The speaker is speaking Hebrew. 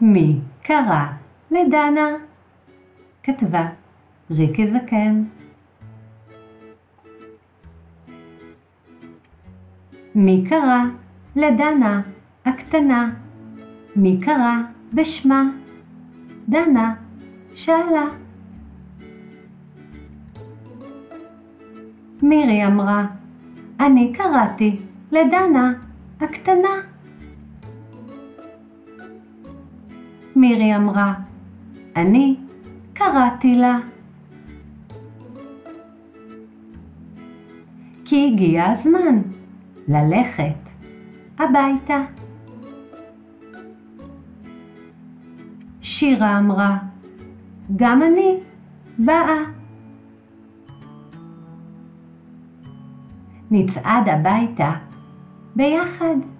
מי קרא לדנה? כתבה ריקי זקן. מי קרא לדנה הקטנה? מי קרא בשמה? דנה שאלה. מירי אמרה, אני קראתי לדנה הקטנה. מירי אמרה, אני קראתי לה. כי הגיע הזמן ללכת הביתה. שירה אמרה, גם אני באה. נצעד הביתה ביחד.